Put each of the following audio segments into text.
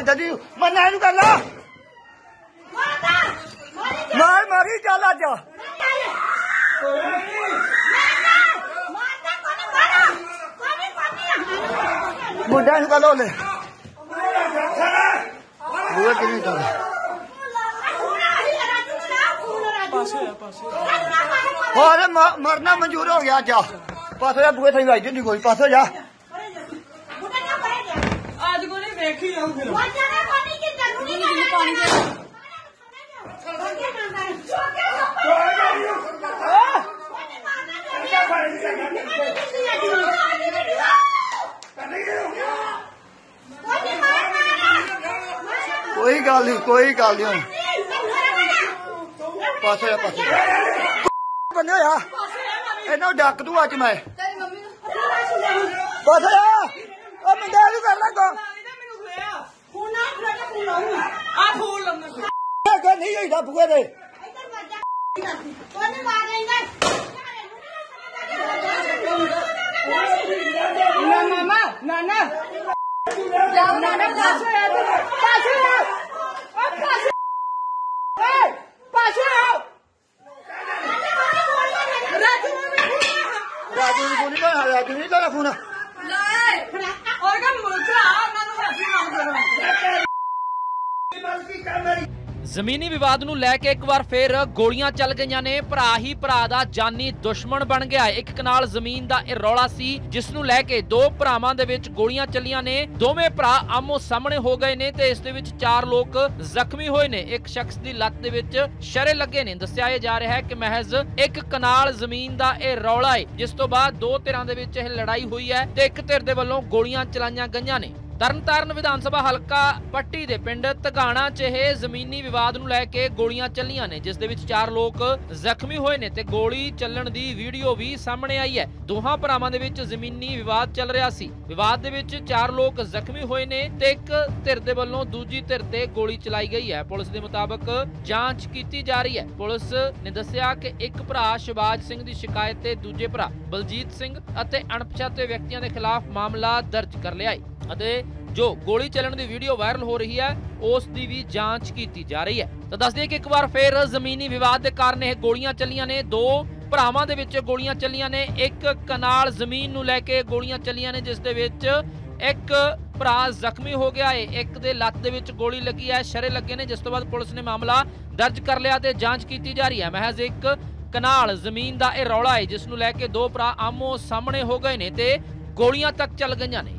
ਜਦੀ ਮੰਨਾ ਇਹਨੂੰ ਕਰ ਲਾ। ਮਾਰ, ਮਾਰੀ, ਚੱਲ ਅੱਜ। ਮੁੰਡਾ ਨੂੰ ਕਰ ਲੋ ਲੈ ਬੂਆ ਕਿਵੇਂ ਕਰ ਹੋਰ, ਮਰਨਾ ਮਨਜ਼ੂਰ ਹੋ ਗਿਆ ਜਾ ਪਾਸੋ ਜਾ ਬੂਏ ਥਈ ਵਾਈ ਨਹੀਂ ਕੋਈ ਪਾਸੋ ਜਾ। ਵੇਖੀ ਜਾਊ ਫਿਰ। ਕੋਈ ਗੱਲ ਨਹੀਂ ਕੋਈ ਗੱਲ ਨਹੀਂ ਪਾਸੋ ਜਾ ਪਾਸੋ ਬੰਦੇ ਹੋਇਆ। ਇਹਨਾਂ ਡੱਕ ਦੂ ਅੱਜ ਮੈਂ। ਪਾਸੋ ਜਾ ਉਹ ਮੁੰਡਾ ਨੂੰ ਕਰ ਲਾ ਕੋ ਆ ਫੋਨ ਲੰਮਾ ਕਿ ਬੂਏ ਦੇ ਨਾ ਮਾਮਾ ਨਾ ਨਾ। ਜਾ ਨਾ ਨਾ, ਪਾਸੇ ਆ ਤੂੰ ਪਾਸੇ ਆ ਆ ਪਾਸੇ ਏ ਪਾਸੇ ਆ ਰਾਜੂ ਰਾਜੂ ਨੂੰ ਫੋਨ ਨਹੀਂ ਕਰ ਰਾਜੂ ਨਹੀਂ ਕਰ ਫੋਨ ਲੈ ਔਰ ਕਾ ਉਹਨਾਂ ਨੂੰ ਹੈਪੀ ਨਾ ਕਰੋ। ਜ਼ਮੀਨੀ ਵਿਵਾਦ ਨੂੰ ਲੈ ਕੇ ਇੱਕ ਵਾਰ ਫੇਰ ਗੋਲੀਆਂ ਚੱਲ ਗਈਆਂ ਨੇ। ਭਰਾ ਹੀ ਭਰਾ ਦਾ ਜਾਨੀ ਦੁਸ਼ਮਣ ਬਣ ਗਿਆ ਇੱਕ ਕਨਾਲ ਜ਼ਮੀਨ ਦਾ ਇਹ ਰੌਲਾ ਸੀ, ਜਿਸ ਨੂੰ ਲੈ ਕੇ ਦੋ ਭਰਾਵਾਂ ਦੇ ਵਿੱਚ ਗੋਲੀਆਂ ਚੱਲੀਆਂ ਨੇ। ਦੋਵੇਂ ਭਰਾ ਆਮੋ ਸਾਹਮਣੇ ਹੋ ਗਏ ਨੇ ਤੇ ਇਸ ਦੇ ਵਿੱਚ ਚਾਰ ਲੋਕ ਜ਼ਖਮੀ ਹੋਏ ਨੇ। ਇੱਕ ਸ਼ਖਸ ਦੀ ਲੱਤ ਦੇ ਵਿੱਚ ਸ਼ਰੇ ਲੱਗੇ ਨੇ। ਦੱਸਿਆ ਜਾ ਰਿਹਾ ਹੈ ਕਿ ਮਹਿਜ਼ ਇੱਕ ਕਨਾਲ ਜ਼ਮੀਨ ਦਾ ਇਹ ਰੌਲਾ ਹੈ, ਜਿਸ ਤੋਂ ਬਾਅਦ ਦੋ ਧਿਰਾਂ ਦੇ ਵਿੱਚ ਇਹ ਲੜਾਈ ਹੋਈ ਹੈ ਤੇ ਇੱਕ ਧਿਰ ਦੇ ਵੱਲੋਂ ਗੋਲੀਆਂ ਚਲਾਈਆਂ ਗਈਆਂ ਨੇ। ਤਰਨਤਾਰਨ ਵਿਧਾਨ ਸਭਾ ਹਲਕਾ ਪੱਟੀ ਦੇ ਪਿੰਡ ਤਗਾਣਾ 'ਚ ਇਹ ਜ਼ਮੀਨੀ ਵਿਵਾਦ ਨੂੰ ਲੈ ਕੇ ਗੋਲੀਆਂ ਚੱਲੀਆਂ ਨੇ, ਜਿਸ ਦੇ ਵਿੱਚ ਚਾਰ ਲੋਕ ਜ਼ਖਮੀ ਹੋਏ ਨੇ ਤੇ ਗੋਲੀ ਚੱਲਣ ਦੀ ਵੀਡੀਓ ਵੀ ਸਾਹਮਣੇ ਆਈ ਹੈ। ਦੋਹਾਂ ਭਰਾਵਾਂ ਦੇ ਵਿੱਚ ਜ਼ਮੀਨੀ ਵਿਵਾਦ ਚੱਲ ਰਿਹਾ ਸੀ। ਵਿਵਾਦ ਦੇ ਵਿੱਚ ਚਾਰ ਲੋਕ ਜ਼ਖਮੀ ਹੋਏ ਨੇ ਤੇ ਇੱਕ ਧਿਰ ਦੇ ਵੱਲੋਂ ਦੂਜੀ ਧਿਰ ਤੇ ਗੋਲੀ ਚਲਾਈ ਗਈ ਹੈ। ਪੁਲਿਸ ਦੇ ਮੁਤਾਬਕ ਜਾਂਚ ਕੀਤੀ ਜਾ ਰਹੀ ਹੈ। ਪੁਲਿਸ ਨੇ ਦੱਸਿਆ ਕਿ ਇੱਕ ਭਰਾ ਸ਼ਿਵਾਜ ਸਿੰਘ ਦੀ ਸ਼ਿਕਾਇਤ ਤੇ ਦੂਜੇ ਭਰਾ ਬਲਜੀਤ ਸਿੰਘ ਅਤੇ ਅਣਪਛਾਤੇ ਵਿਅਕਤੀਆਂ ਦੇ ਖਿਲਾਫ ਮਾਮਲਾ ਦਰਜ ਕਰ ਲਿਆ ਹੈ। ਅਤੇ ਜੋ ਗੋਲੀ ਚੱਲਣ ਦੀ ਵੀਡੀਓ ਵਾਇਰਲ ਹੋ ਰਹੀ ਹੈ, ਉਸ ਦੀ ਵੀ ਜਾਂਚ ਕੀਤੀ ਜਾ ਰਹੀ ਹੈ। ਤਾਂ ਦੱਸ ਦਈਏ ਕਿ ਇੱਕ ਵਾਰ ਫੇਰ ਜ਼ਮੀਨੀ ਵਿਵਾਦ ਦੇ ਕਾਰਨ ਇਹ ਗੋਲੀਆਂ ਚੱਲੀਆਂ ਨੇ। ਦੋ ਭਰਾਵਾਂ ਦੇ ਵਿੱਚ ਗੋਲੀਆਂ ਚੱਲੀਆਂ ਨੇ। ਇੱਕ ਕਨਾਲ ਜ਼ਮੀਨ ਨੂੰ ਲੈ ਕੇ ਗੋਲੀਆਂ ਚੱਲੀਆਂ ਨੇ, ਜਿਸ ਦੇ ਵਿੱਚ ਇੱਕ ਭਰਾ ਜ਼ਖਮੀ ਹੋ ਗਿਆ ਏ ਇੱਕ ਦੇ ਲੱਤ ਦੇ ਵਿੱਚ ਗੋਲੀ ਲੱਗੀ ਹੈ, ਸ਼ਰੇ ਲੱਗੇ ਨੇ। ਜਿਸ ਤੋਂ ਬਾਅਦ ਪੁਲਿਸ ਨੇ ਮਾਮਲਾ ਦਰਜ ਕਰ ਲਿਆ ਤੇ ਜਾਂਚ ਕੀਤੀ ਜਾ ਰਹੀ ਹੈ। ਮਹਿਜ਼ ਇੱਕ ਕਨਾਲ ਜ਼ਮੀਨ ਦਾ ਇਹ ਰੌਲਾ ਏ ਜਿਸ ਨੂੰ ਲੈ ਕੇ ਦੋ ਭਰਾ ਆਮੋ ਸਾਹਮਣੇ ਹੋ ਗਏ ਨੇ ਤੇ ਗੋਲੀਆਂ ਤੱਕ ਚੱਲ ਗਈਆਂ ਨੇ।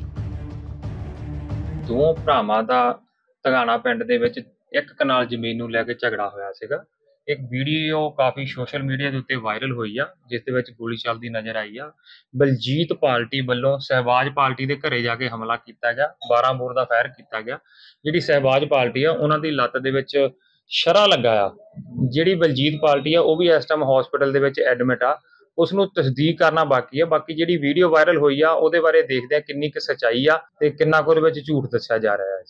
ਦੋ ਭਰਾਵਾਂ ਦਾ ਤਗਾਣਾ ਪਿੰਡ ਦੇ ਵਿੱਚ ਇੱਕ ਕਨਾਲ ਜ਼ਮੀਨ ਨੂੰ ਲੈ ਕੇ ਝਗੜਾ ਹੋਇਆ ਸੀਗਾ। ਇੱਕ ਵੀਡੀਓ ਕਾਫੀ ਸੋਸ਼ਲ ਮੀਡੀਆ ਦੇ ਉੱਤੇ ਵਾਇਰਲ ਹੋਈ ਆ, ਜਿਸ ਦੇ ਵਿੱਚ ਗੋਲੀ ਚੱਲਦੀ ਨਜ਼ਰ ਆਈ ਆ। ਬਲਜੀਤ ਪਾਰਟੀ ਵੱਲੋਂ ਸਹਿਬਾਜ ਪਾਰਟੀ ਦੇ ਘਰੇ ਜਾ ਕੇ ਹਮਲਾ ਕੀਤਾ ਗਿਆ 12 ਬੋਰ ਦਾ ਫਾਇਰ ਕੀਤਾ ਗਿਆ। ਜਿਹੜੀ ਸਹਿਬਾਜ ਪਾਰਟੀ ਆ, ਉਹਨਾਂ ਦੀ ਲੱਤ ਦੇ ਵਿੱਚ ਸ਼ਰਾ ਲੱਗਾ ਆ। ਜਿਹੜੀ ਬਲਜੀਤ ਪਾਰਟੀ ਆ, ਉਹ ਵੀ ਇਸ ਟਾਈਮ ਹਸਪੀਟਲ ਦੇ ਵਿੱਚ ਐਡਮਿਟ ਆ। ਉਸ ਨੂੰ ਤਸਦੀਕ ਕਰਨਾ ਬਾਕੀ ਹੈ ਬਾਕੀ ਜਿਹੜੀ ਵੀਡੀਓ ਵਾਇਰਲ ਹੋਈ ਆ, ਉਹਦੇ ਬਾਰੇ ਦੇਖਦੇ ਆ ਕਿੰਨੀ ਕੁ ਸਚਾਈ ਆ ਤੇ ਕਿੰਨਾ ਕੁ ਉਹਦੇ ਵਿੱਚ ਝੂਠ ਦੱਸਿਆ ਜਾ ਰਿਹਾ ਹੈ।